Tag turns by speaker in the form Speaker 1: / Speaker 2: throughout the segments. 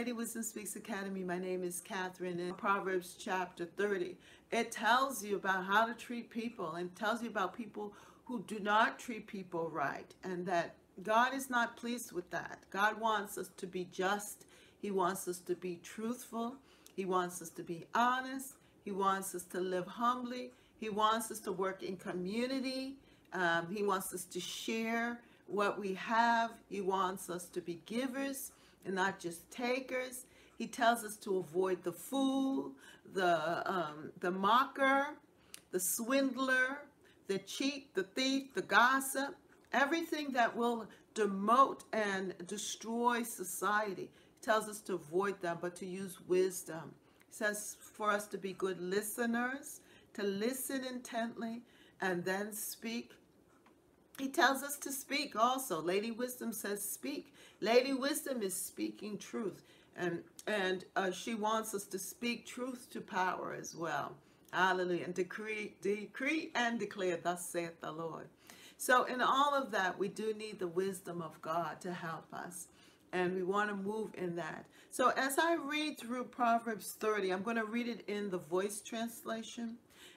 Speaker 1: Lady Wisdom Speaks Academy. My name is Catherine. In Proverbs chapter 30, it tells you about how to treat people and tells you about people who do not treat people right and that God is not pleased with that. God wants us to be just. He wants us to be truthful. He wants us to be honest. He wants us to live humbly. He wants us to work in community. Um, he wants us to share what we have. He wants us to be givers and not just takers. He tells us to avoid the fool, the, um, the mocker, the swindler, the cheat, the thief, the gossip, everything that will demote and destroy society. He tells us to avoid them, but to use wisdom. He says for us to be good listeners, to listen intently, and then speak he tells us to speak also. Lady Wisdom says speak. Lady Wisdom is speaking truth. And, and uh, she wants us to speak truth to power as well. Hallelujah. And decree, decree and declare, thus saith the Lord. So in all of that, we do need the wisdom of God to help us. And we want to move in that. So as I read through Proverbs 30, I'm going to read it in the voice translation.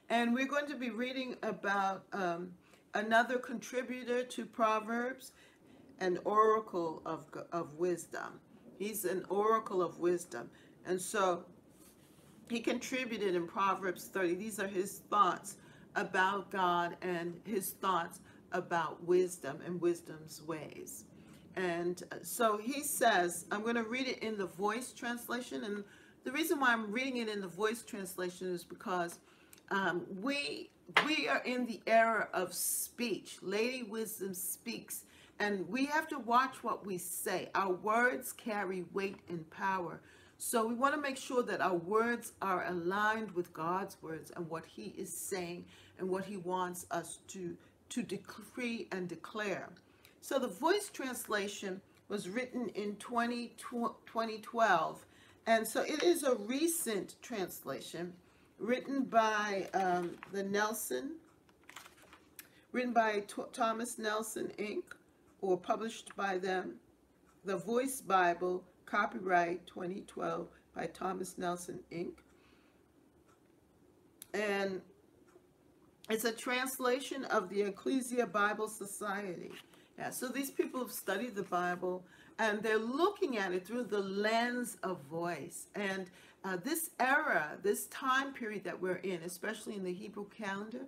Speaker 1: And we're going to be reading about um, another contributor to Proverbs, an oracle of, of wisdom. He's an oracle of wisdom. And so he contributed in Proverbs 30. These are his thoughts about God and his thoughts about wisdom and wisdom's ways. And uh, so he says, I'm going to read it in the voice translation. And the reason why I'm reading it in the voice translation is because um, we we are in the era of speech. Lady Wisdom speaks, and we have to watch what we say. Our words carry weight and power. So we want to make sure that our words are aligned with God's words and what he is saying and what he wants us to, to decree and declare. So the voice translation was written in 20, 2012. And so it is a recent translation written by um, the Nelson, written by T Thomas Nelson Inc., or published by them. The Voice Bible, copyright 2012 by Thomas Nelson Inc. And it's a translation of the Ecclesia Bible Society. Yeah, so these people have studied the Bible and they're looking at it through the lens of voice. And uh, this era, this time period that we're in, especially in the Hebrew calendar,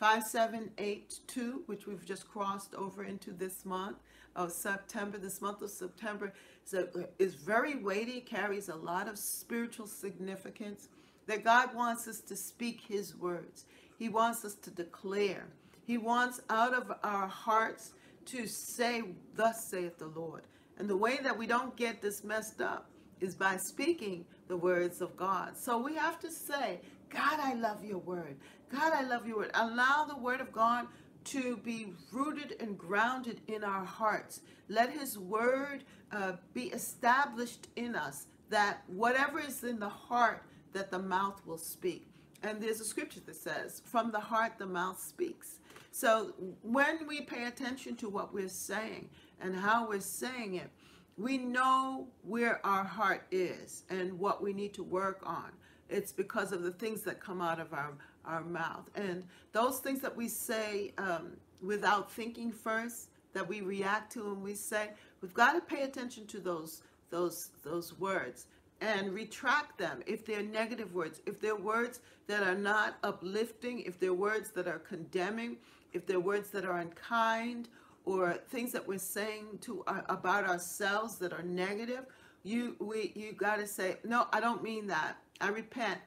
Speaker 1: 5782, which we've just crossed over into this month of September, this month of September, is, a, is very weighty, carries a lot of spiritual significance, that God wants us to speak his words. He wants us to declare. He wants out of our hearts to say, thus saith the Lord. And the way that we don't get this messed up is by speaking the words of God. So we have to say, God, I love your word. God, I love your word. Allow the word of God to be rooted and grounded in our hearts. Let his word uh, be established in us that whatever is in the heart, that the mouth will speak. And there's a scripture that says, from the heart, the mouth speaks. So when we pay attention to what we're saying and how we're saying it, we know where our heart is and what we need to work on. It's because of the things that come out of our, our mouth. And those things that we say um, without thinking first, that we react to and we say, we've got to pay attention to those, those, those words and retract them if they're negative words, if they're words that are not uplifting, if they're words that are condemning, if they're words that are unkind or things that we're saying to uh, about ourselves that are negative, you we you got to say, no, I don't mean that. I repent.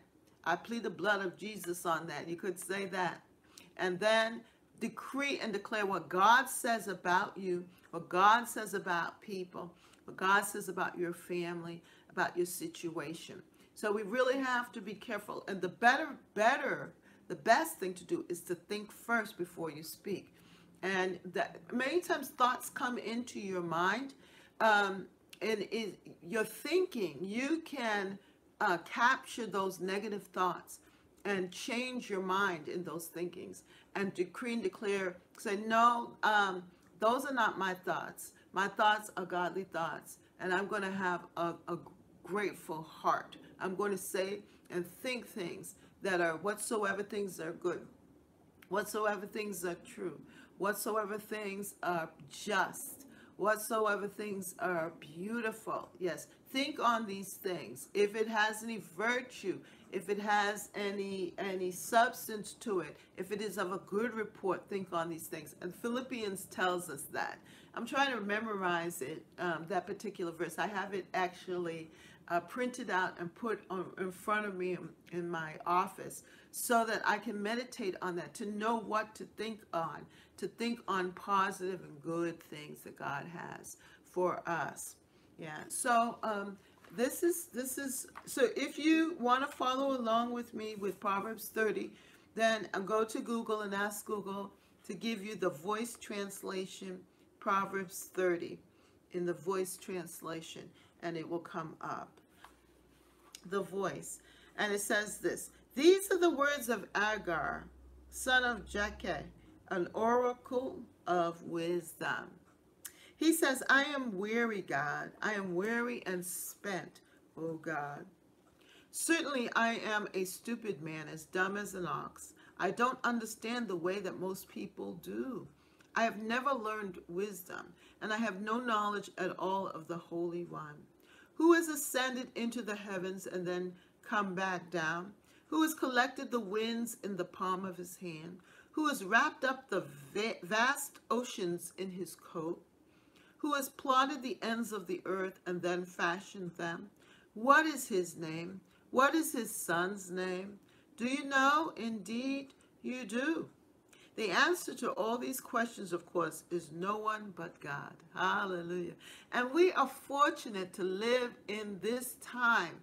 Speaker 1: I plead the blood of Jesus on that. You could say that. And then decree and declare what God says about you, what God says about people, what God says about your family, about your situation. So we really have to be careful. And the better, better, the best thing to do is to think first before you speak and that many times thoughts come into your mind um, and is your thinking you can uh, capture those negative thoughts and change your mind in those thinkings and decree and declare say no um, those are not my thoughts my thoughts are godly thoughts and I'm going to have a, a grateful heart. I'm going to say and think things that are whatsoever things are good, whatsoever things are true, whatsoever things are just, whatsoever things are beautiful. Yes, think on these things. If it has any virtue, if it has any any substance to it, if it is of a good report, think on these things. And Philippians tells us that. I'm trying to memorize it, um, that particular verse. I have it actually uh, printed out and put on, in front of me in, in my office so that I can meditate on that, to know what to think on, to think on positive and good things that God has for us. Yeah. So um, this is this is so if you want to follow along with me with Proverbs 30, then go to Google and ask Google to give you the voice translation Proverbs 30 in the voice translation and it will come up. The voice. And it says this, These are the words of Agur, son of Jakeh, an oracle of wisdom. He says, I am weary, God. I am weary and spent, O God. Certainly I am a stupid man, as dumb as an ox. I don't understand the way that most people do. I have never learned wisdom, and I have no knowledge at all of the Holy One. Who has ascended into the heavens and then come back down? Who has collected the winds in the palm of his hand? Who has wrapped up the vast oceans in his coat? Who has plotted the ends of the earth and then fashioned them? What is his name? What is his son's name? Do you know? Indeed, you do. The answer to all these questions, of course, is no one but God. Hallelujah. And we are fortunate to live in this time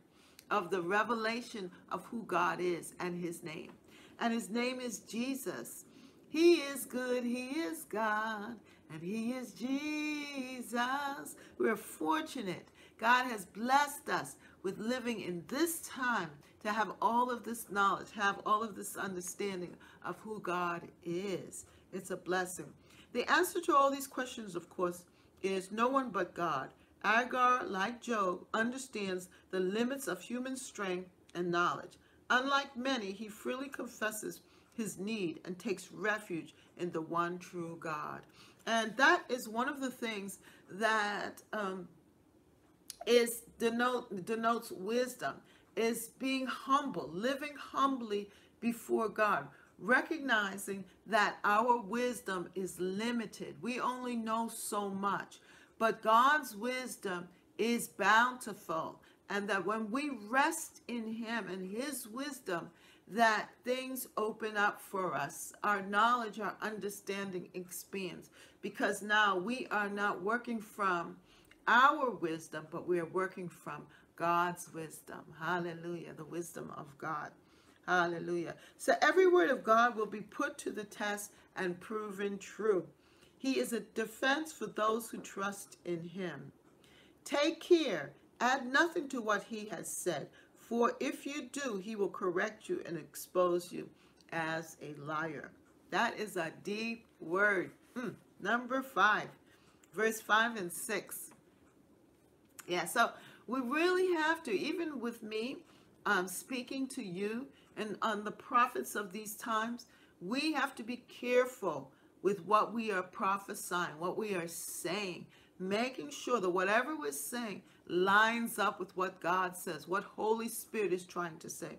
Speaker 1: of the revelation of who God is and his name. And his name is Jesus. He is good. He is God. And he is Jesus. We're fortunate. God has blessed us with living in this time to have all of this knowledge, have all of this understanding of who God is. It's a blessing. The answer to all these questions, of course, is no one but God. Agur, like Job, understands the limits of human strength and knowledge. Unlike many, he freely confesses his need and takes refuge in the one true God. And that is one of the things that um, is denote, denotes wisdom is being humble, living humbly before God, recognizing that our wisdom is limited. We only know so much, but God's wisdom is bountiful. And that when we rest in Him and His wisdom, that things open up for us. Our knowledge, our understanding expands because now we are not working from our wisdom, but we are working from God's wisdom. Hallelujah. The wisdom of God. Hallelujah. So every word of God will be put to the test and proven true. He is a defense for those who trust in him. Take care. Add nothing to what he has said. For if you do, he will correct you and expose you as a liar. That is a deep word. Hmm. Number five, verse five and six. Yeah, so we really have to, even with me um, speaking to you and on the prophets of these times, we have to be careful with what we are prophesying, what we are saying, making sure that whatever we're saying lines up with what God says, what Holy Spirit is trying to say.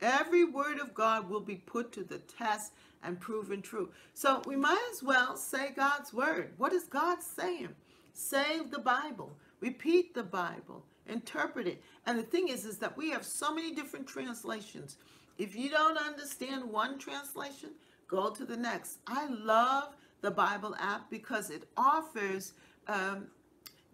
Speaker 1: Every word of God will be put to the test and proven true. So we might as well say God's word. What is God saying? Say the Bible. Repeat the Bible interpret it. And the thing is, is that we have so many different translations. If you don't understand one translation, go to the next. I love the Bible app because it offers um,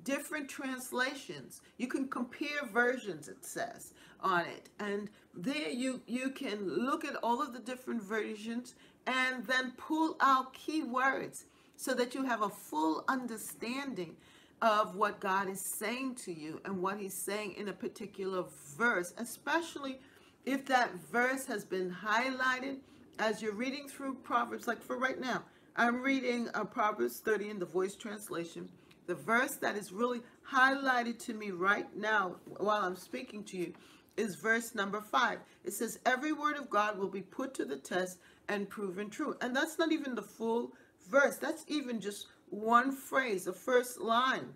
Speaker 1: different translations. You can compare versions, it says on it. And there you, you can look at all of the different versions and then pull out keywords so that you have a full understanding of what God is saying to you and what he's saying in a particular verse, especially if that verse has been highlighted as you're reading through Proverbs. Like for right now, I'm reading uh, Proverbs 30 in the voice translation. the verse that is really highlighted to me right now while I'm speaking to you is verse number five. It says, Every word of God will be put to the test and proven true. And that's not even the full verse, that's even just one phrase, the first line.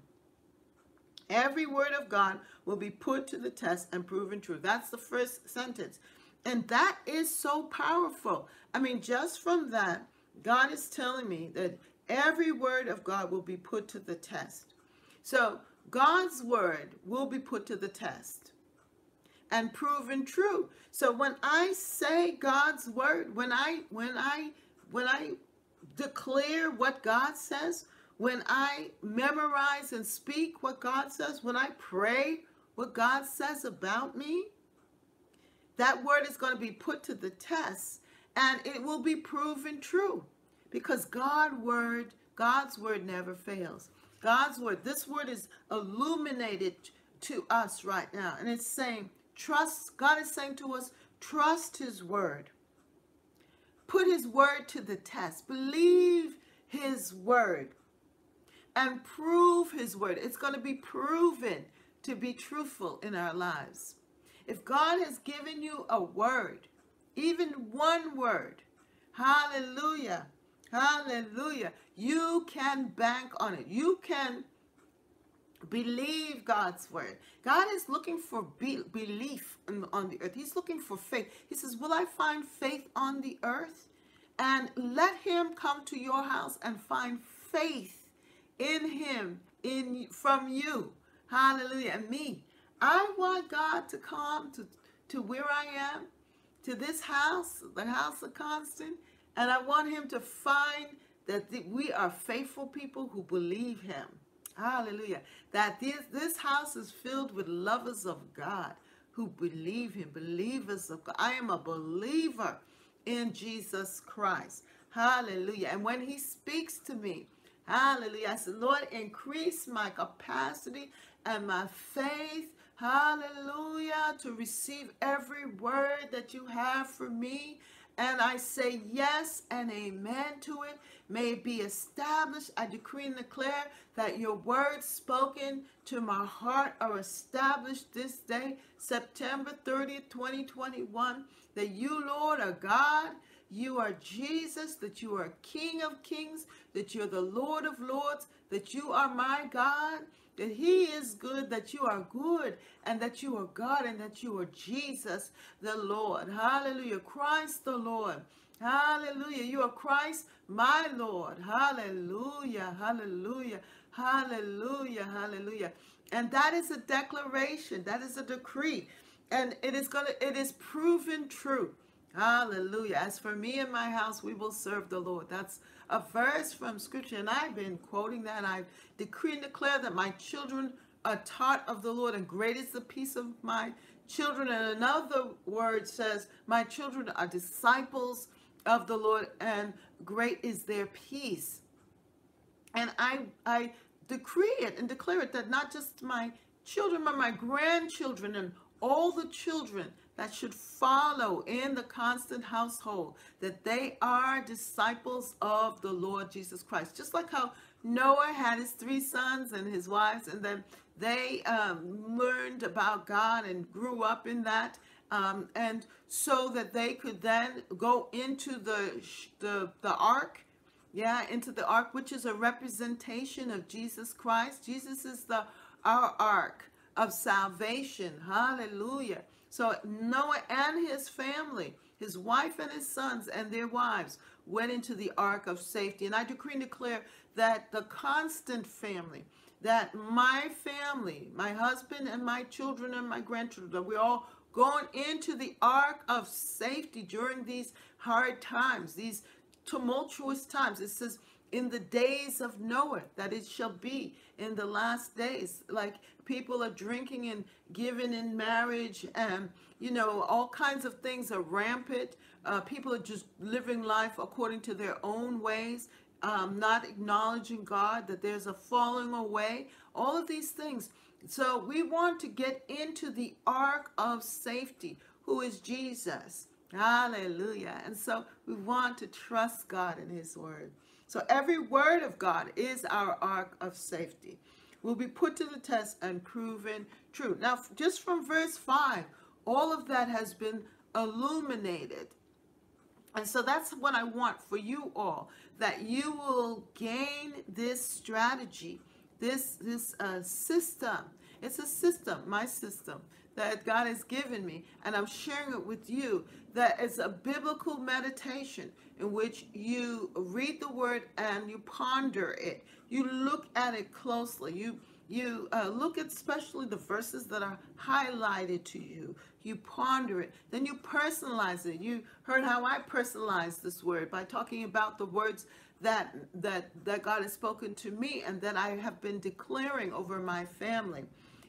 Speaker 1: Every word of God will be put to the test and proven true. That's the first sentence. And that is so powerful. I mean, just from that, God is telling me that every word of God will be put to the test. So God's word will be put to the test and proven true. So when I say God's word, when I when I when I declare what God says, when I memorize and speak what God says, when I pray what God says about me, that word is going to be put to the test and it will be proven true because God word God's word never fails. God's word, this word is illuminated to us right now and it's saying trust God is saying to us trust his word. Put his word to the test. Believe his word and prove his word. It's going to be proven to be truthful in our lives. If God has given you a word, even one word, hallelujah, hallelujah, you can bank on it. You can believe God's word. God is looking for be belief on the earth. He's looking for faith. He says, will I find faith on the earth? And let him come to your house and find faith in him, in from you. Hallelujah. And me. I want God to come to, to where I am, to this house, the house of Constant, and I want him to find that we are faithful people who believe him. Hallelujah. That this, this house is filled with lovers of God who believe him, believers of God. I am a believer in Jesus Christ. Hallelujah. And when he speaks to me, hallelujah, I said, Lord, increase my capacity and my faith hallelujah, to receive every word that you have for me. And I say yes and amen to it. May it be established. I decree and declare that your words spoken to my heart are established this day, September 30th, 2021. That you, Lord, are God. You are Jesus, that you are King of kings, that you're the Lord of lords, that you are my God, that he is good, that you are good, and that you are God, and that you are Jesus the Lord. Hallelujah. Christ the Lord. Hallelujah. You are Christ, my Lord. Hallelujah. Hallelujah. Hallelujah. Hallelujah. And that is a declaration. That is a decree. And it is gonna it is proven true. Hallelujah. As for me and my house, we will serve the Lord. That's a verse from scripture. And I've been quoting that. I decree and declare that my children are taught of the Lord, and great is the peace of my children. And another word says, My children are disciples of the Lord, and great is their peace. And I I decree it and declare it that not just my children, but my grandchildren and all the children that should follow in the constant household, that they are disciples of the Lord Jesus Christ. Just like how Noah had his three sons and his wives, and then they um, learned about God and grew up in that. Um, and so that they could then go into the, the, the ark, yeah, into the ark, which is a representation of Jesus Christ. Jesus is the our ark of salvation. Hallelujah. So Noah and his family, his wife and his sons and their wives went into the ark of safety. And I decree and declare that the constant family, that my family, my husband and my children and my grandchildren, we're all going into the ark of safety during these hard times, these tumultuous times. It says, in the days of Noah, that it shall be in the last days. Like people are drinking and giving in marriage, and you know, all kinds of things are rampant. Uh, people are just living life according to their own ways, um, not acknowledging God, that there's a falling away, all of these things. So we want to get into the ark of safety, who is Jesus. Hallelujah. And so we want to trust God in his word. So every word of God is our ark of safety. Will be put to the test and proven true. Now, just from verse 5, all of that has been illuminated. And so that's what I want for you all that you will gain this strategy, this this uh, system. It's a system, my system that God has given me, and I'm sharing it with you. That is a biblical meditation in which you read the word and you ponder it. You look at it closely. You you uh, look at especially the verses that are highlighted to you. You ponder it. Then you personalize it. You heard how I personalized this word by talking about the words that that that God has spoken to me and that I have been declaring over my family.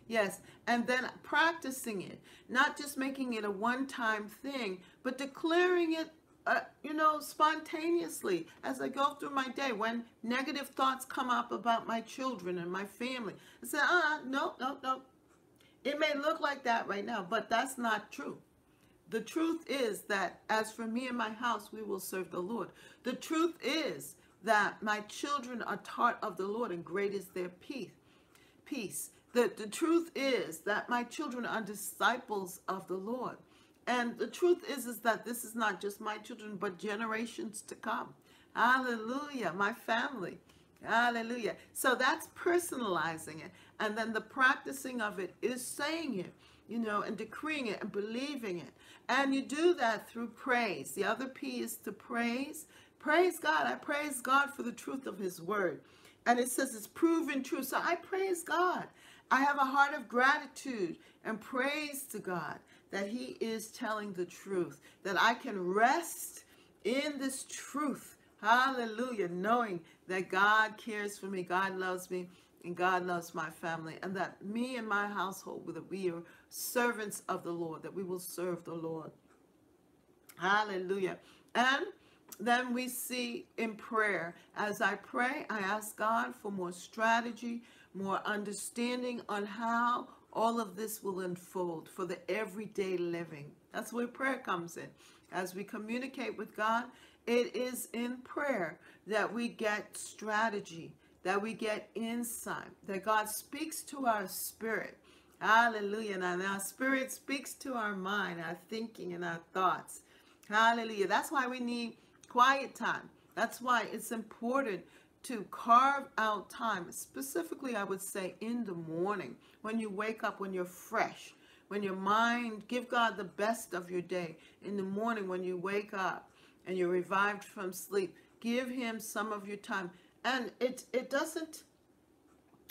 Speaker 1: Yes, and then practicing it, not just making it a one-time thing, but declaring it uh, you know, spontaneously as I go through my day. When negative thoughts come up about my children and my family, I say, ah, no, no, no. It may look like that right now, but that's not true. The truth is that as for me and my house, we will serve the Lord. The truth is that my children are taught of the Lord, and great is their peace. Peace. The, the truth is that my children are disciples of the Lord. And the truth is, is that this is not just my children, but generations to come. Hallelujah. My family. Hallelujah. So that's personalizing it. And then the practicing of it is saying it, you know, and decreeing it and believing it. And you do that through praise. The other P is to praise. Praise God. I praise God for the truth of his word. And it says it's proven true. So I praise God. I have a heart of gratitude and praise to God that he is telling the truth, that I can rest in this truth. Hallelujah. Knowing that God cares for me, God loves me, and God loves my family, and that me and my household, that we are servants of the Lord, that we will serve the Lord. Hallelujah. And then we see in prayer, as I pray, I ask God for more strategy, more understanding on how all of this will unfold for the everyday living. That's where prayer comes in. As we communicate with God, it is in prayer that we get strategy, that we get insight, that God speaks to our spirit. Hallelujah. And our spirit speaks to our mind, our thinking, and our thoughts. Hallelujah. That's why we need quiet time. That's why it's important to carve out time, specifically, I would say in the morning, when you wake up, when you're fresh, when your mind, give God the best of your day. In the morning, when you wake up and you're revived from sleep, give Him some of your time. And it, it doesn't,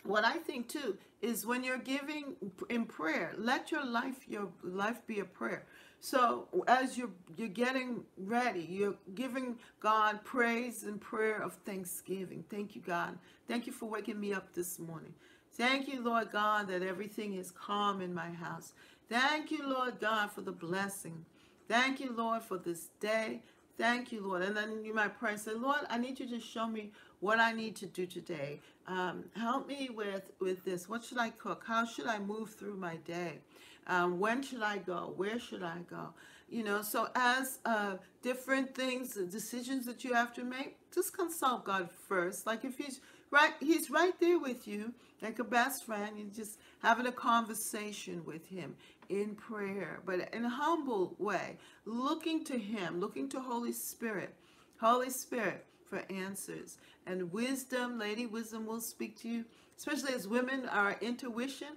Speaker 1: what I think too, is when you're giving in prayer, let your life, your life be a prayer. So as you're you're getting ready, you're giving God praise and prayer of thanksgiving. Thank you, God. Thank you for waking me up this morning. Thank you, Lord God, that everything is calm in my house. Thank you, Lord God, for the blessing. Thank you, Lord, for this day. Thank you, Lord. And then you might pray and say, Lord, I need you to show me what I need to do today. Um, help me with, with this. What should I cook? How should I move through my day? Um, when should I go? Where should I go? You know, so as uh, different things, decisions that you have to make, just consult God first. Like if He's right, He's right there with you, like a best friend. You're just having a conversation with Him in prayer, but in a humble way, looking to Him, looking to Holy Spirit. Holy Spirit for answers. And wisdom, Lady Wisdom will speak to you, especially as women, our intuition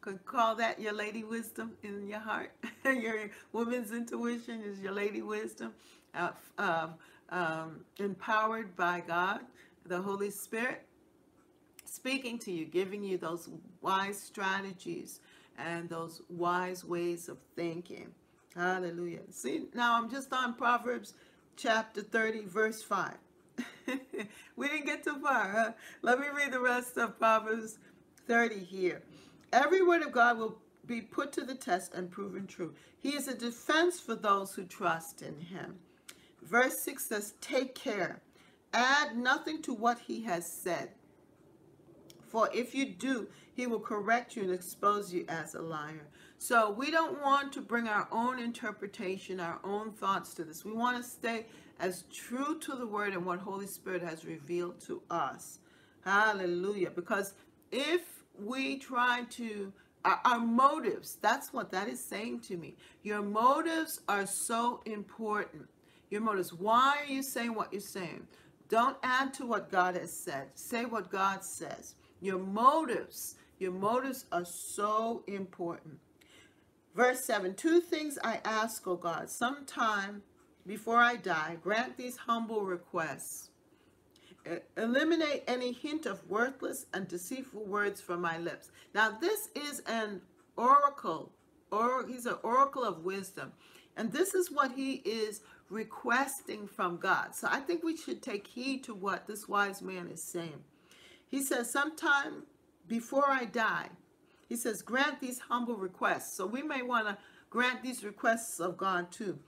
Speaker 1: could call that your lady wisdom in your heart. your woman's intuition is your lady wisdom, uh, um, um, empowered by God, the Holy Spirit, speaking to you, giving you those wise strategies and those wise ways of thinking. Hallelujah. See, now I'm just on Proverbs chapter 30, verse 5. we didn't get too far. Huh? Let me read the rest of Proverbs 30 here. Every word of God will be put to the test and proven true. He is a defense for those who trust in him. Verse 6 says, Take care. Add nothing to what he has said. For if you do, he will correct you and expose you as a liar. So we don't want to bring our own interpretation, our own thoughts to this. We want to stay as true to the word and what Holy Spirit has revealed to us. Hallelujah. Because if we try to our, our, motives, that's what that is saying to me. Your motives are so important. Your motives. Why are you saying what you're saying? Don't add to what God has said. Say what God says. Your motives, your motives are so important. Verse 7 Two things I ask, O God, sometime before I die, grant these humble requests. Eliminate any hint of worthless and deceitful words from my lips. Now, this is an oracle, or he's an oracle of wisdom. And this is what he is requesting from God. So I think we should take heed to what this wise man is saying. He says, sometime before I die, he says, grant these humble requests. So we may want to grant these requests of God too.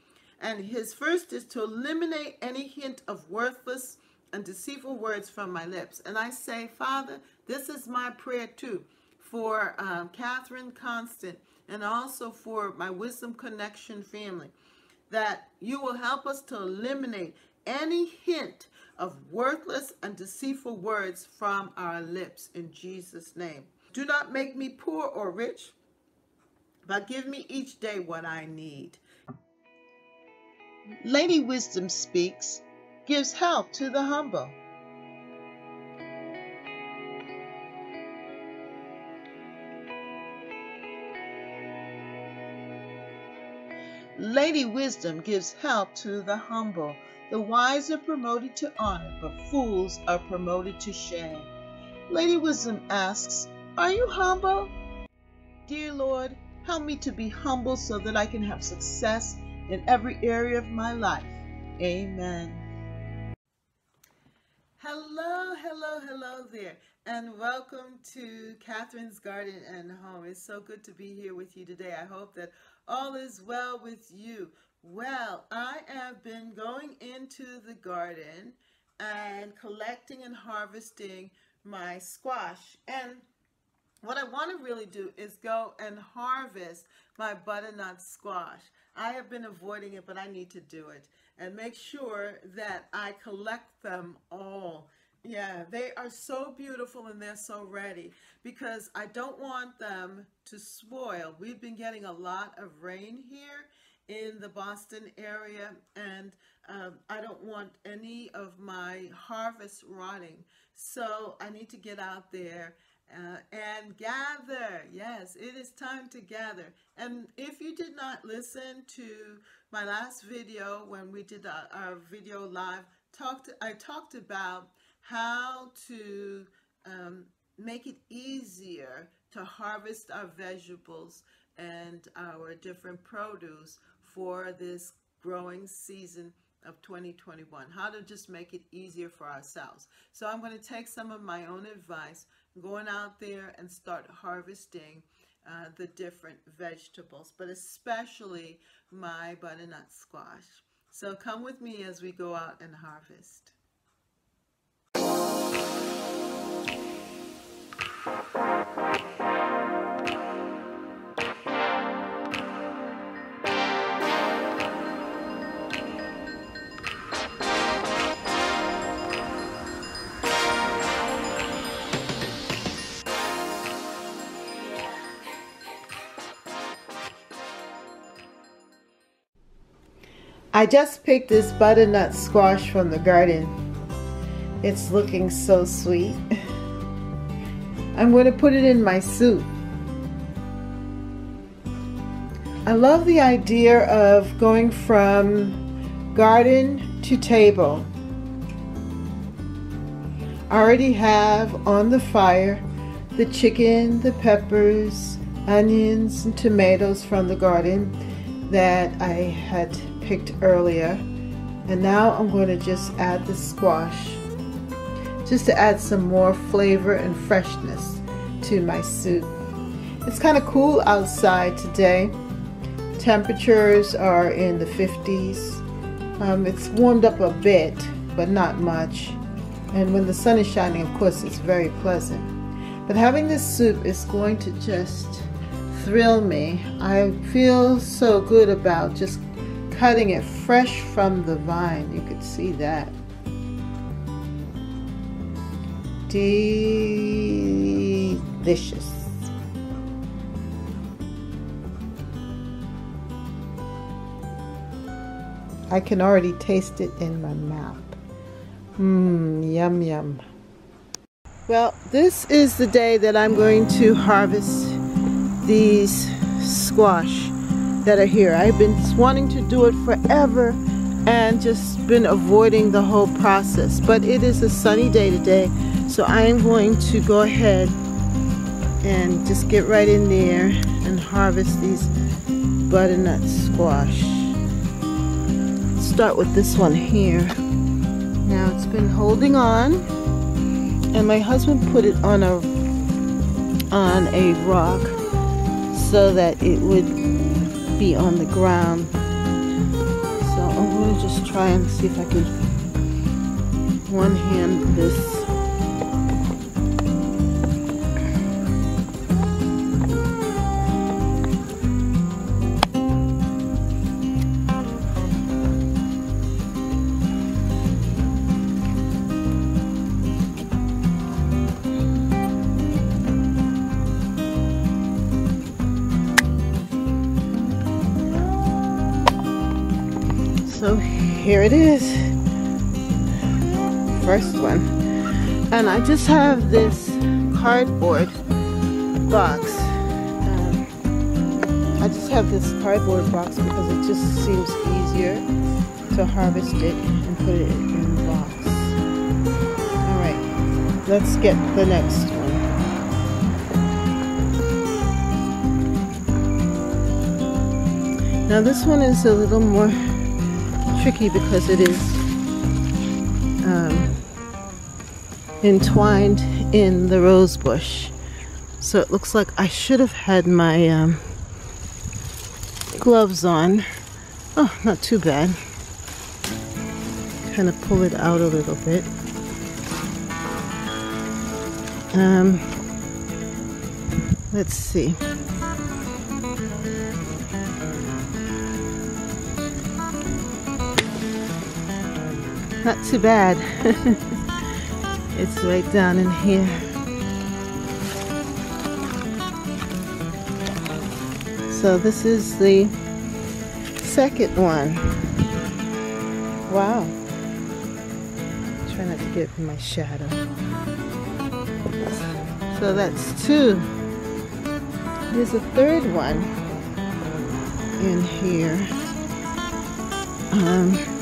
Speaker 1: And his first is to eliminate any hint of worthless and deceitful words from my lips. And I say, Father, this is my prayer too for um, Catherine Constant and also for my Wisdom Connection family, that you will help us to eliminate any hint of worthless and deceitful words from our lips in Jesus' name. Do not make me poor or rich, but give me each day what I need.
Speaker 2: Lady Wisdom Speaks gives help to the humble. Lady Wisdom gives help to the humble. The wise are promoted to honor, but fools are promoted to shame. Lady Wisdom asks, Are you humble? Dear Lord, help me to be humble so that I can have success in every area of my life. Amen.
Speaker 1: Hello, hello, hello there, and welcome to Catherine's Garden and Home. It's so good to be here with you today. I hope that all is well with you. Well, I have been going into the garden and collecting and harvesting my squash. And what I want to really do is go and harvest my butternut squash. I have been avoiding it, but I need to do it and make sure that I collect them all. Yeah, they are so beautiful and they're so ready because I don't want them to spoil. We've been getting a lot of rain here in the Boston area and um, I don't want any of my harvest rotting. So I need to get out there uh, and gather. Yes, it is time to gather. And if you did not listen to my last video when we did our, our video live, talked I talked about how to um, make it easier to harvest our vegetables and our different produce for this growing season of 2021 how to just make it easier for ourselves so i'm going to take some of my own advice going out there and start harvesting uh, the different vegetables but especially my butternut squash. So come with me as we go out and harvest I just picked this butternut squash from the garden. It's looking so sweet. I'm going to put it in my soup. I love the idea of going from garden to table. I already have on the fire the chicken, the peppers, onions, and tomatoes from the garden that I had picked earlier. And now I'm going to just add the squash just to add some more flavor and freshness to my soup. It's kind of cool outside today. Temperatures are in the 50s. Um, it's warmed up a bit, but not much. And when the sun is shining, of course, it's very pleasant. But having this soup is going to just thrill me. I feel so good about just cutting it fresh from the vine. You could see that. Delicious. I can already taste it in my mouth. Mmm, yum yum. Well, this is the day that I'm going to harvest these squash that are here. I've been wanting to do it forever and just been avoiding the whole process. But it is a sunny day today, so I am going to go ahead and just get right in there and harvest these butternut squash. Start with this one here. Now it's been holding on and my husband put it on a on a rock so that it would be on the ground. So I'm going to just try and see if I can one hand this it is. First one. And I just have this cardboard box. Um, I just have this cardboard box because it just seems easier to harvest it and put it in the box. Alright, let's get the next one. Now this one is a little more tricky because it is um, entwined in the rose bush. So it looks like I should have had my um, gloves on. Oh, not too bad. Kind of pull it out a little bit. Um, let's see. Not too bad. it's right down in here. So this is the second one. Wow. Try not to get my shadow. So that's two. There's a third one in here. Um,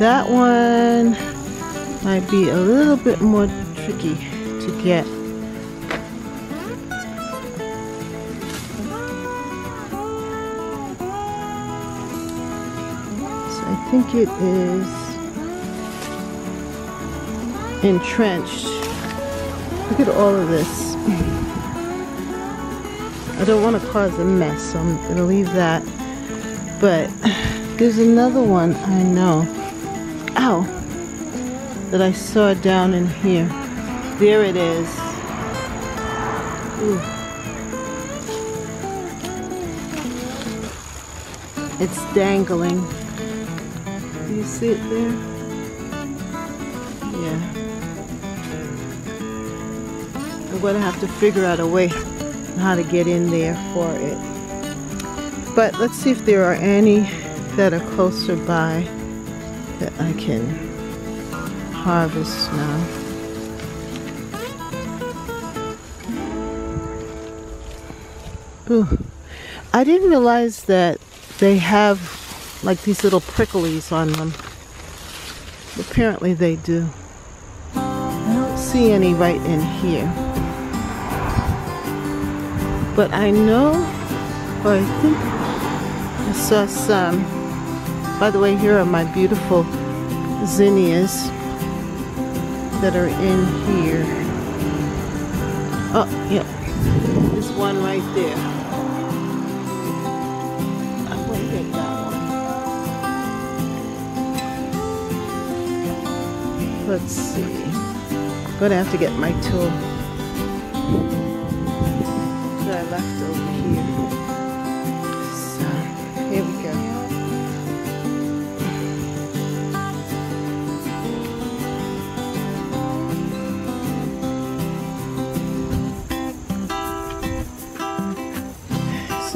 Speaker 1: that one might be a little bit more tricky to get. So I think it is entrenched. Look at all of this. I don't want to cause a mess, so I'm going to leave that. But there's another one I know ow, that I saw down in here. There it is. Ooh. It's dangling. Do you see it there? Yeah. I'm going to have to figure out a way how to get in there for it. But let's see if there are any that are closer by that I can harvest now. Ooh. I didn't realize that they have like these little pricklies on them. Apparently they do. I don't see any right in here. But I know, or I think I saw some by the way, here are my beautiful zinnias that are in here. Oh, yeah. This one right there. I'm going to get that one. Let's see. I'm going to have to get my tool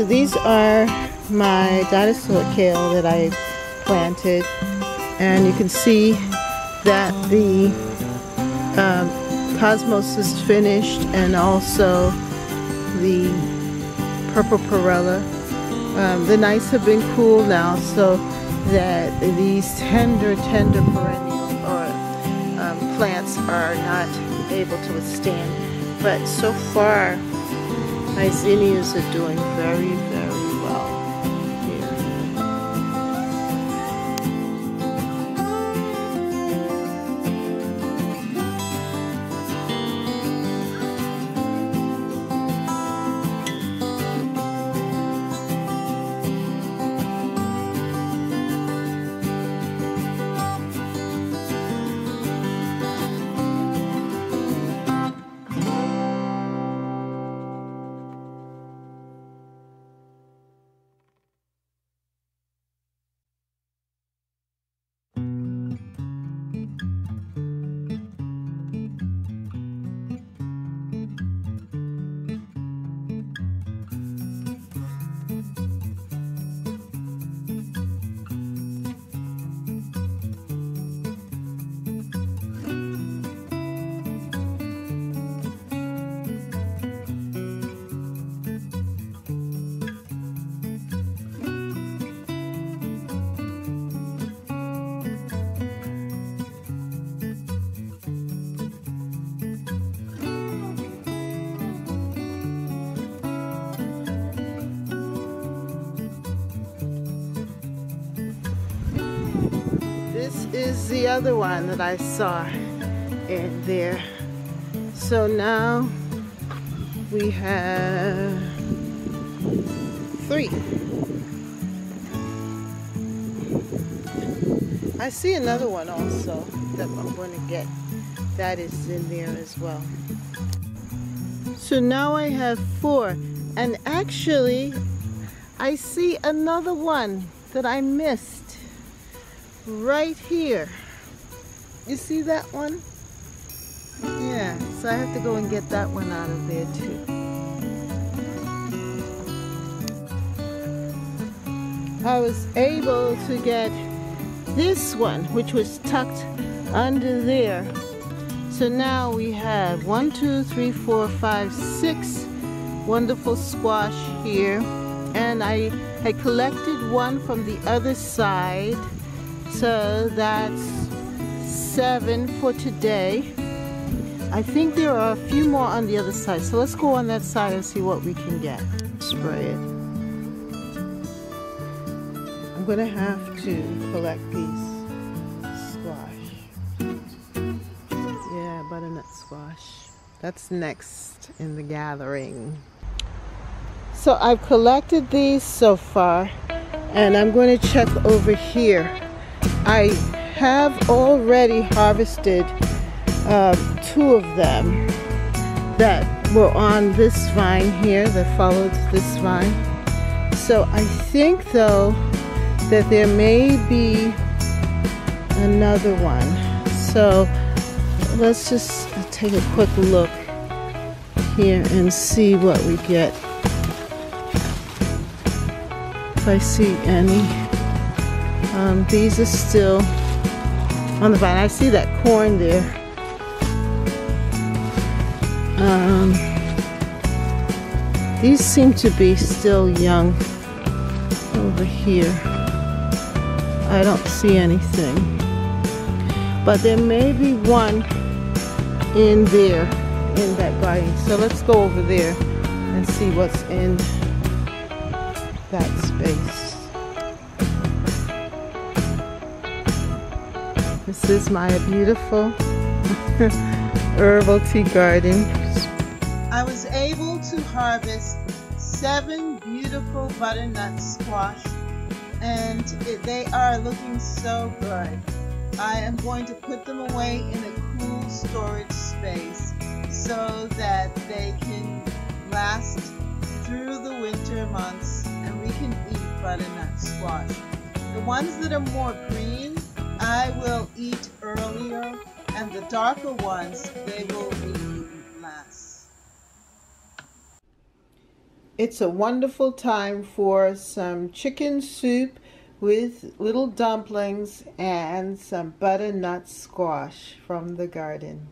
Speaker 1: So these are my dinosaur kale that I planted and you can see that the um, cosmos is finished and also the purple perilla. Um, the nights have been cool now so that these tender, tender perennial or um, plants are not able to withstand. But so far, my zinnias are doing very, very is the other one that I saw in there. So now we have three. I see another one also that I'm going to get. That is in there as well. So now I have four. And actually, I see another one that I missed right here. You see that one? Yeah, so I have to go and get that one out of there too. I was able to get this one, which was tucked under there. So now we have one, two, three, four, five, six wonderful squash here. And I had collected one from the other side. So that's seven for today. I think there are a few more on the other side. So let's go on that side and see what we can get. Spray it. I'm gonna have to collect these squash. Yeah, butternut squash. That's next in the gathering. So I've collected these so far and I'm going to check over here. I have already harvested uh, two of them that were on this vine here that followed this vine. So I think though that there may be another one. So let's just take a quick look here and see what we get. If I see any. Um, these are still on the vine. I see that corn there. Um, these seem to be still young over here. I don't see anything. But there may be one in there, in that garden. So let's go over there and see what's in that space. This is my beautiful herbal tea garden.
Speaker 2: I was able to harvest seven beautiful butternut squash and it, they are looking so good. I am going to put them away in a cool storage space so that they can
Speaker 1: last through the winter months and we can eat butternut squash. The ones that are more green, I will eat earlier, and the darker ones, they will be last. It's a wonderful time for some chicken soup with little dumplings and some butternut squash from the garden.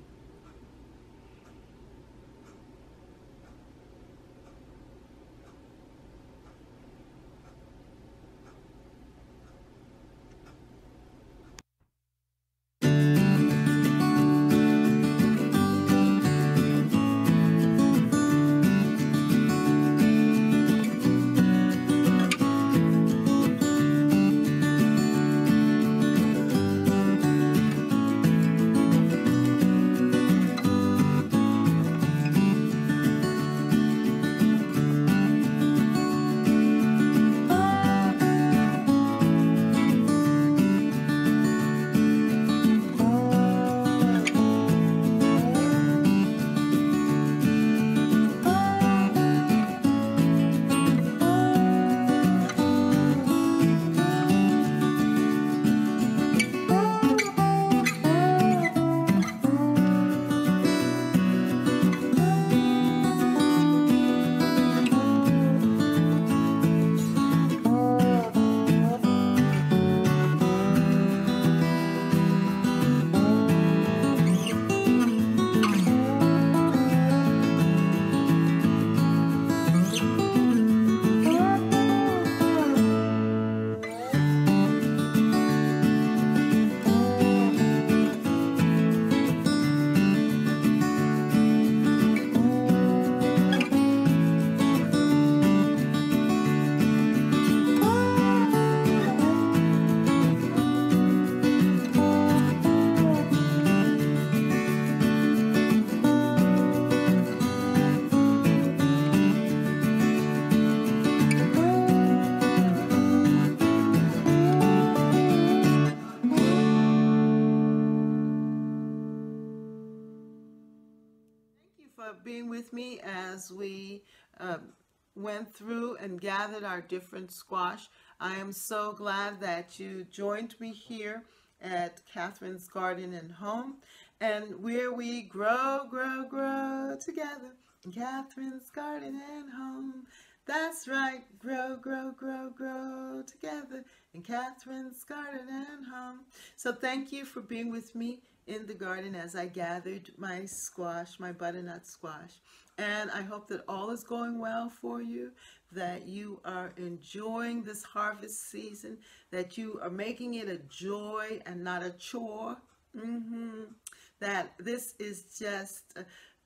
Speaker 1: Went through and gathered our different squash. I am so glad that you joined me here at Catherine's Garden and Home and where we grow, grow, grow together in Catherine's Garden and Home. That's right, grow, grow, grow, grow together in Catherine's Garden and Home. So thank you for being with me in the garden as I gathered my squash, my butternut squash. And I hope that all is going well for you, that you are enjoying this harvest season, that you are making it a joy and not a chore. Mm -hmm. That this is just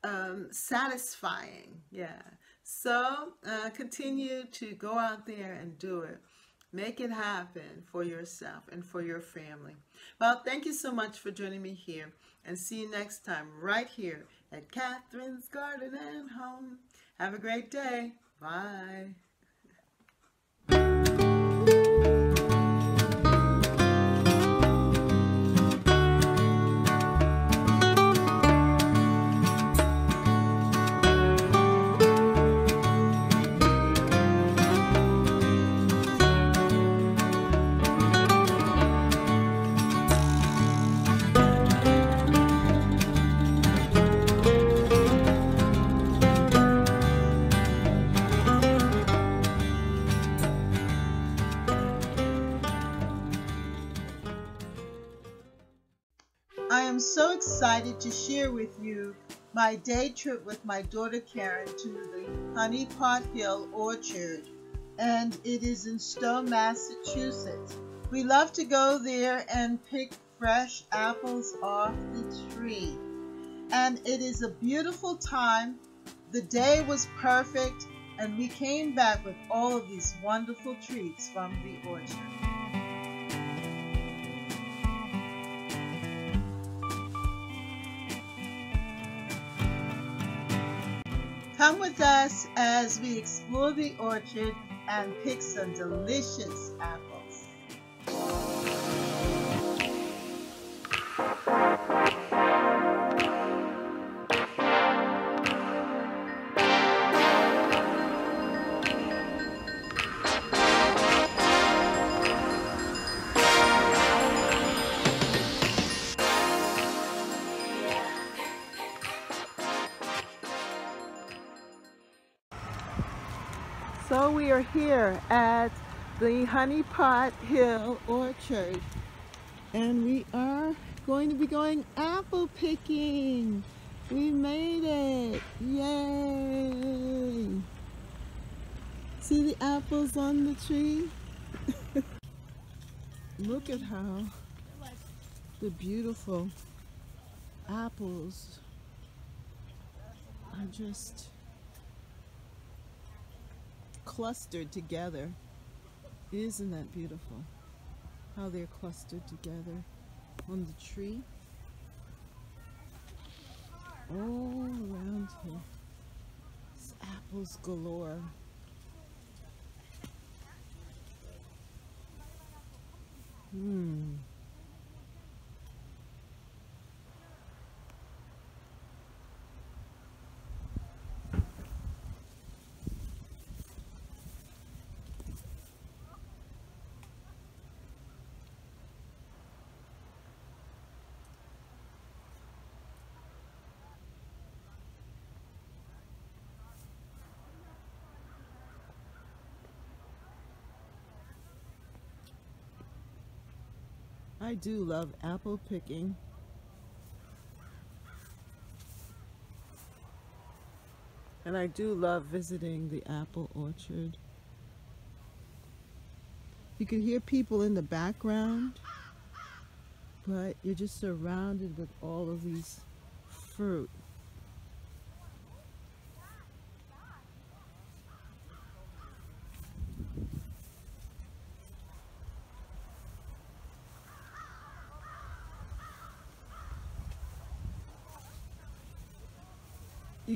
Speaker 1: um, satisfying. Yeah. So uh, continue to go out there and do it. Make it happen for yourself and for your family. Well, thank you so much for joining me here and see you next time right here at Catherine's Garden and Home. Have a great day. Bye. Excited to share with you my day trip with my daughter Karen to the Honey Pot Hill Orchard, and it is in Stow, Massachusetts. We love to go there and pick fresh apples off the tree. And it is a beautiful time. The day was perfect, and we came back with all of these wonderful treats from the orchard. Come with us as we explore the orchard and pick some delicious apples. Here at the Honey Pot Hill Orchard and we are going to be going apple picking. We made it! Yay! See the apples on the tree? Look at how the beautiful apples are just clustered together. Isn't that beautiful? How they're clustered together on the tree. All around here. It's apples galore. Hmm. I do love apple picking. And I do love visiting the apple orchard. You can hear people in the background, but you're just surrounded with all of these fruit.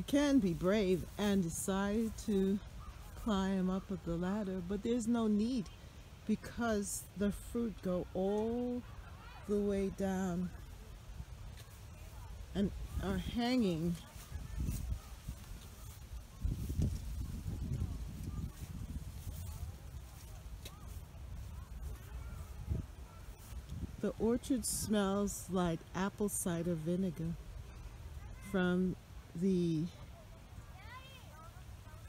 Speaker 1: You can be brave and decide to climb up the ladder, but there's no need because the fruit go all the way down and are hanging. The orchard smells like apple cider vinegar from the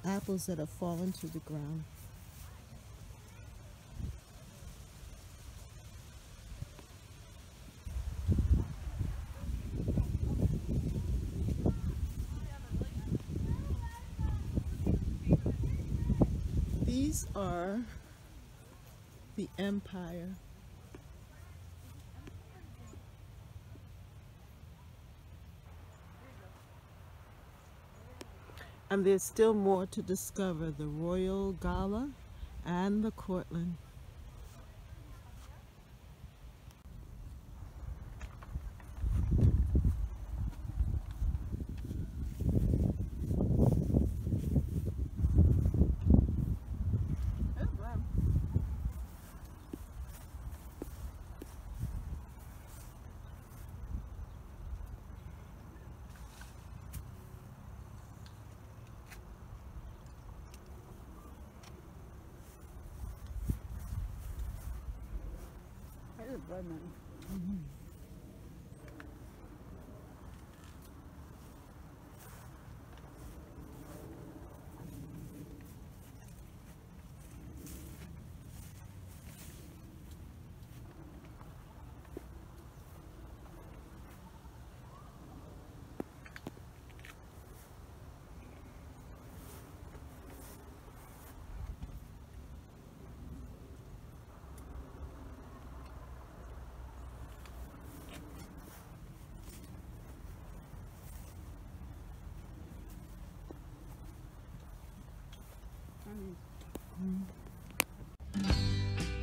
Speaker 1: apples that have fallen to the ground. These are the Empire And there's still more to discover, the Royal Gala and the Cortland.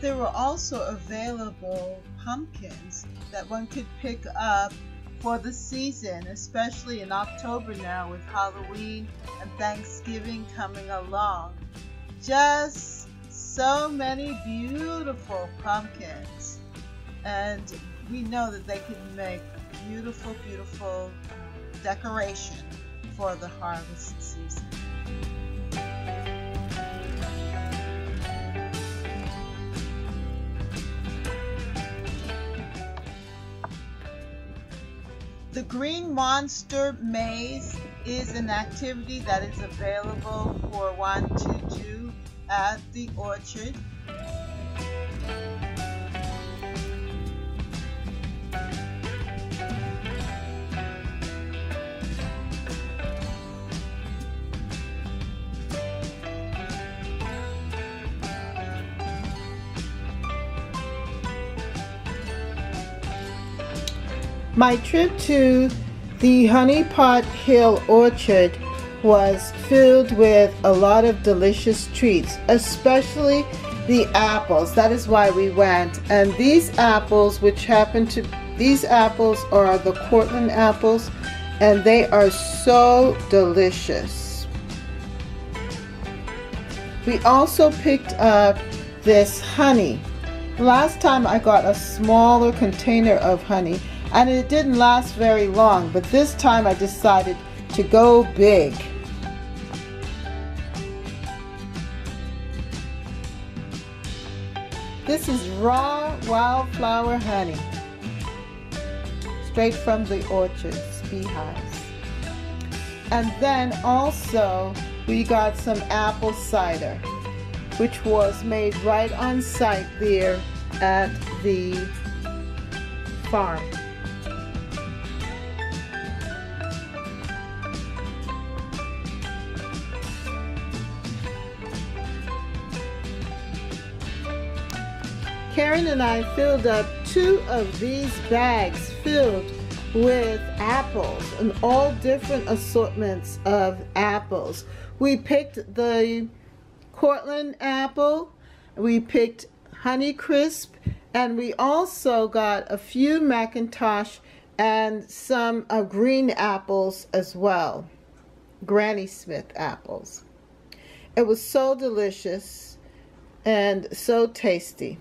Speaker 2: There were also available pumpkins that one could pick up for the season, especially in October now with Halloween and Thanksgiving coming along. Just so many beautiful pumpkins. And we know that they can make beautiful, beautiful decoration for the harvest season. The Green Monster Maze is an activity that is available for one to do at the orchard.
Speaker 1: My trip to the Honey Pot Hill Orchard was filled with a lot of delicious treats, especially the apples. That is why we went. And these apples, which happen to, these apples are the Cortland apples, and they are so delicious. We also picked up this honey. Last time I got a smaller container of honey and it didn't last very long, but this time I decided to go big. This is raw wildflower honey, straight from the orchards, beehives. And then also we got some apple cider, which was made right on site there at the farm. Karen and I filled up two of these bags filled with apples and all different assortments of apples. We picked the Cortland apple, we picked Honey Crisp, and we also got a few McIntosh and some uh, green apples as well, Granny Smith apples. It was so delicious and so tasty.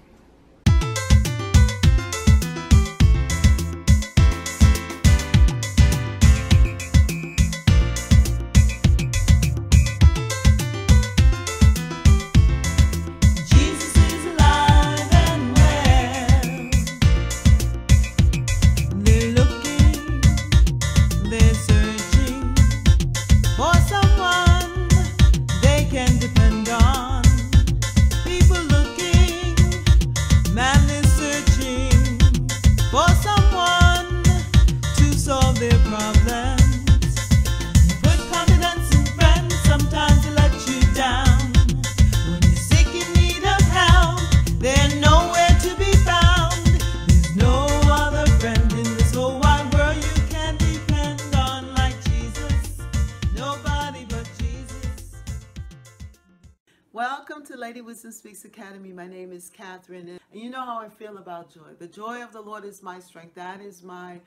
Speaker 1: Welcome to Lady Wisdom Speaks Academy. My name is Catherine, and you know how I feel about joy. The joy of the Lord is my strength. That is my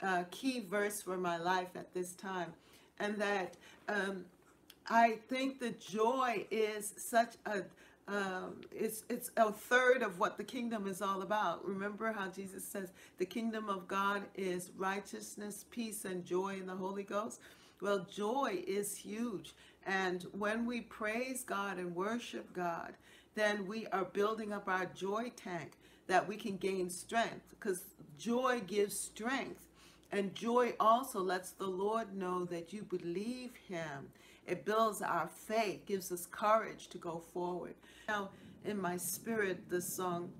Speaker 1: uh, key verse for my life at this time. And that um, I think the joy is such a um, it's it's a third of what the kingdom is all about. Remember how Jesus says the kingdom of God is righteousness, peace, and joy in the Holy Ghost. Well, joy is huge. And when we praise God and worship God, then we are building up our joy tank that we can gain strength because joy gives strength. And joy also lets the Lord know that you believe him. It builds our faith, gives us courage to go forward. Now, in my spirit, this song,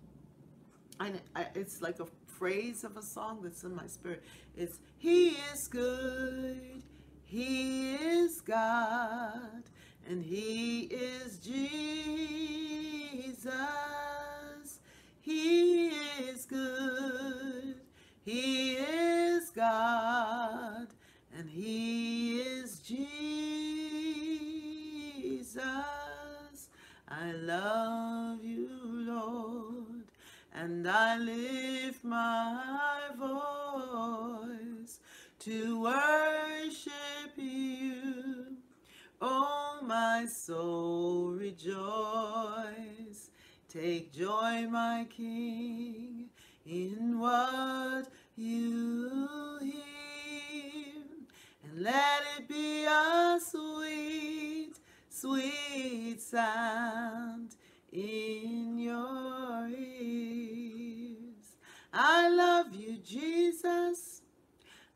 Speaker 1: I, it's like a phrase of a song that's in my spirit. It's, He is good. He is God and He is Jesus. He is good. He is God and He is Jesus. I love you, Lord, and I lift my voice to worship you. Oh, my soul, rejoice. Take joy, my King, in what you hear. And let it be a sweet, sweet sound in your ears. I love you, Jesus.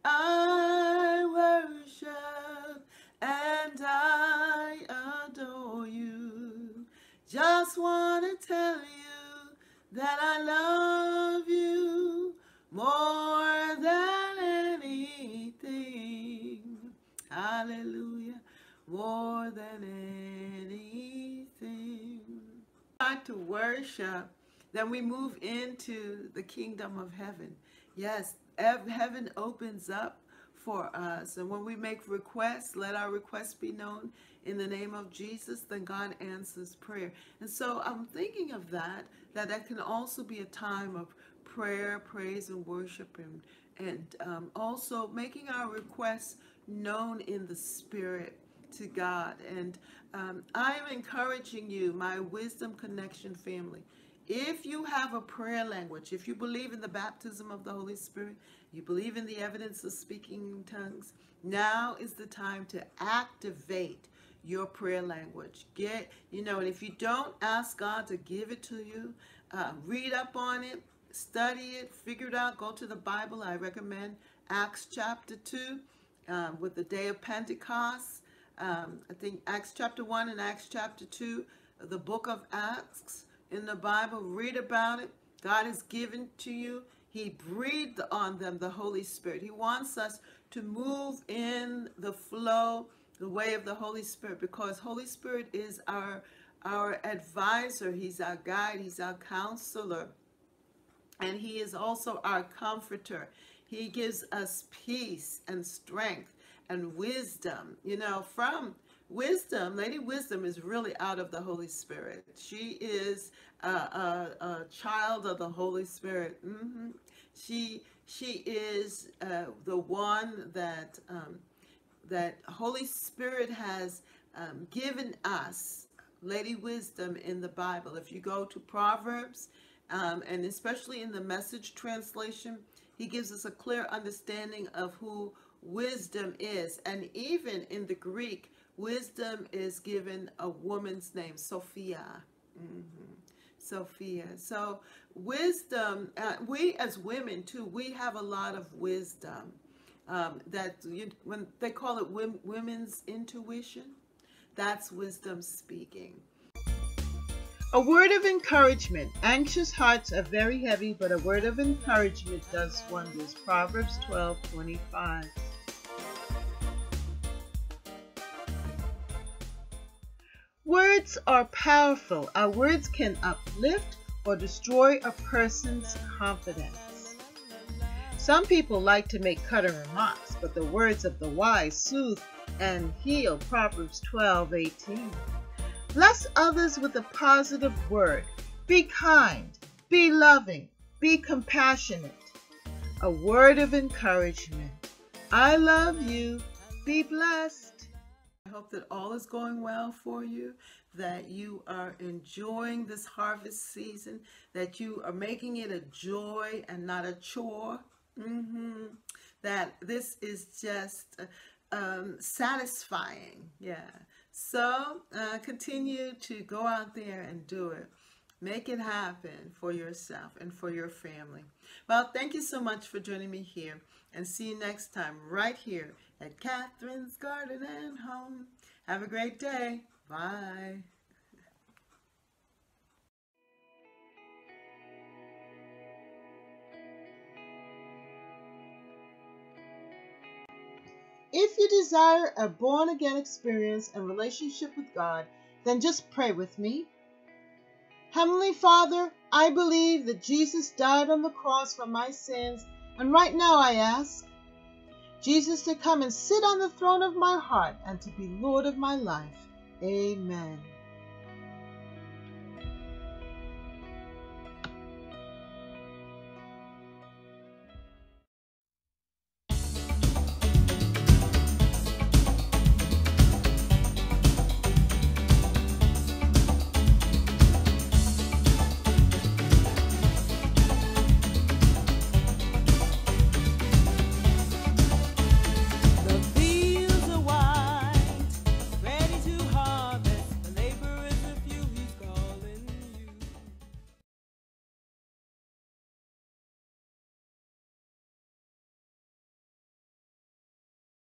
Speaker 1: I worship and I adore you. Just want to tell you that I love you more than anything. Hallelujah. More than anything. Not to worship, then we move into the kingdom of heaven. Yes, heaven opens up for us. And when we make requests, let our requests be known in the name of Jesus, then God answers prayer. And so I'm thinking of that, that that can also be a time of prayer, praise, and worship, and, and um, also making our requests known in the Spirit to God. And um, I'm encouraging you, my Wisdom Connection family, if you have a prayer language, if you believe in the baptism of the Holy Spirit, you believe in the evidence of speaking in tongues, now is the time to activate your prayer language. Get, you know, and if you don't ask God to give it to you, uh, read up on it, study it, figure it out, go to the Bible. I recommend Acts chapter 2 um, with the day of Pentecost. Um, I think Acts chapter 1 and Acts chapter 2, the book of Acts in the Bible. Read about it. God has given to you. He breathed on them the Holy Spirit. He wants us to move in the flow, the way of the Holy Spirit, because Holy Spirit is our our advisor. He's our guide. He's our counselor. And he is also our comforter. He gives us peace and strength and wisdom. You know, from Wisdom, Lady Wisdom is really out of the Holy Spirit. She is a, a, a child of the Holy Spirit. Mm -hmm. She she is uh, the one that um, that Holy Spirit has um, given us, Lady Wisdom in the Bible. If you go to Proverbs, um, and especially in the Message translation, he gives us a clear understanding of who wisdom is. And even in the Greek, Wisdom is given a woman's name, Sophia. Mm -hmm. Sophia. So wisdom, uh, we as women too, we have a lot of wisdom. Um, that you, when they call it women's intuition, that's wisdom speaking.
Speaker 2: A word of encouragement. Anxious hearts are very heavy, but a word of encouragement does wonders. Proverbs 12, 25. Words are powerful. Our words can uplift or destroy a person's confidence. Some people like to make cutting remarks, but the words of the wise soothe and heal. Proverbs 12:18. Bless others with a positive word. Be kind, be loving, be compassionate. A word of encouragement. I love you. Be blessed
Speaker 1: hope that all is going well for you, that you are enjoying this harvest season, that you are making it a joy and not a chore. Mm -hmm. That this is just um, satisfying. Yeah. So uh, continue to go out there and do it. Make it happen for yourself and for your family. Well, thank you so much for joining me here and see you next time right here at Catherine's Garden and Home. Have a great day. Bye.
Speaker 2: If you desire a born again experience and relationship with God, then just pray with me. Heavenly Father, I believe that Jesus died on the cross for my sins, and right now I ask Jesus to come and sit on the throne of my heart and to be Lord of my life. Amen.